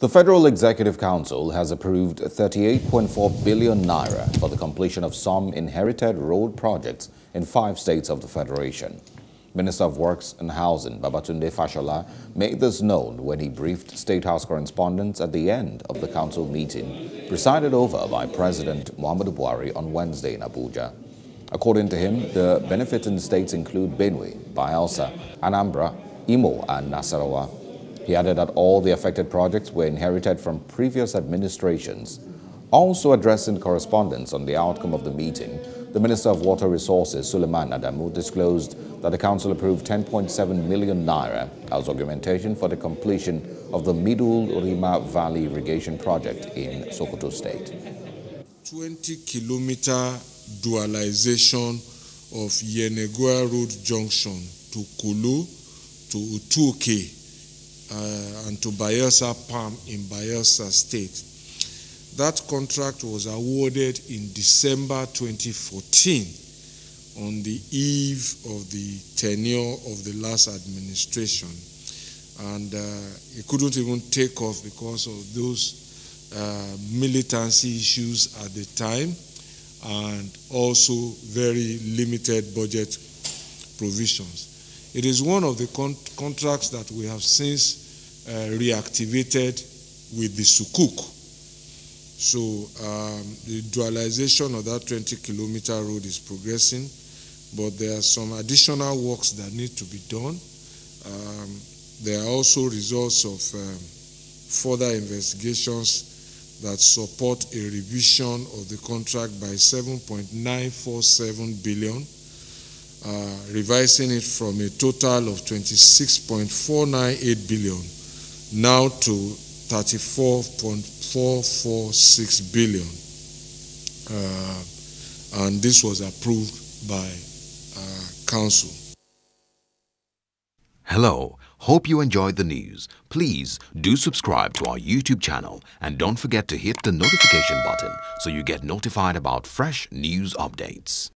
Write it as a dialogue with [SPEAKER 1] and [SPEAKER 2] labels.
[SPEAKER 1] The Federal Executive Council has approved 38.4 billion naira for the completion of some inherited road projects in five states of the Federation. Minister of Works and Housing Babatunde Fashola made this known when he briefed State House correspondents at the end of the council meeting presided over by President Muhammadu Buhari on Wednesday in Abuja. According to him, the benefiting states include Benue, Bayelsa, Anambra, Imo and Nasarawa. He added that all the affected projects were inherited from previous administrations. Also addressing correspondence on the outcome of the meeting, the Minister of Water Resources, Suleiman Adamu, disclosed that the Council approved 10.7 million naira as augmentation for the completion of the Middle Rima Valley Irrigation Project in Sokoto State.
[SPEAKER 2] 20 kilometer dualization of Yenagoa Road Junction to Kolo to Otuoke uh, and to Bayelsa Palm in Bayelsa State. That contract was awarded in December 2014 on the eve of the tenure of the last administration. And uh, it couldn't even take off because of those uh, militancy issues at the time and also very limited budget provisions. It is one of the con contracts that we have since uh, reactivated with the Sukuk. So um, the dualization of that 20 kilometer road is progressing, but there are some additional works that need to be done. Um, there are also results of um, further investigations that support a revision of the contract by 7.947 billion uh, revising it from a total of 26.498 billion now to 34.446 billion. Uh, and this was approved by uh, council.
[SPEAKER 3] Hello, hope you enjoyed the news. Please do subscribe to our YouTube channel and don't forget to hit the notification button so you get notified about fresh news updates.